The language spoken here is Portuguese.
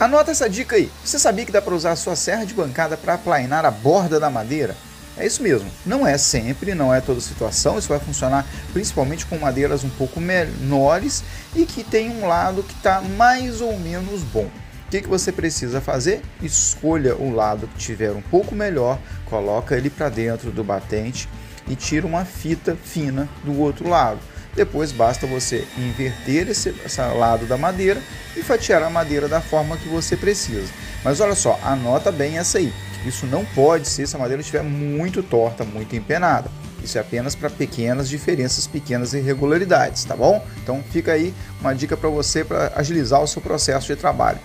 Anota essa dica aí. Você sabia que dá para usar a sua serra de bancada para aplainar a borda da madeira? É isso mesmo. Não é sempre, não é toda situação. Isso vai funcionar principalmente com madeiras um pouco menores e que tem um lado que está mais ou menos bom. O que, que você precisa fazer? Escolha o lado que tiver um pouco melhor, coloca ele para dentro do batente e tira uma fita fina do outro lado. Depois basta você inverter esse, esse lado da madeira e fatiar a madeira da forma que você precisa. Mas olha só, anota bem essa aí. Isso não pode se a madeira estiver muito torta, muito empenada. Isso é apenas para pequenas diferenças, pequenas irregularidades, tá bom? Então fica aí uma dica para você para agilizar o seu processo de trabalho.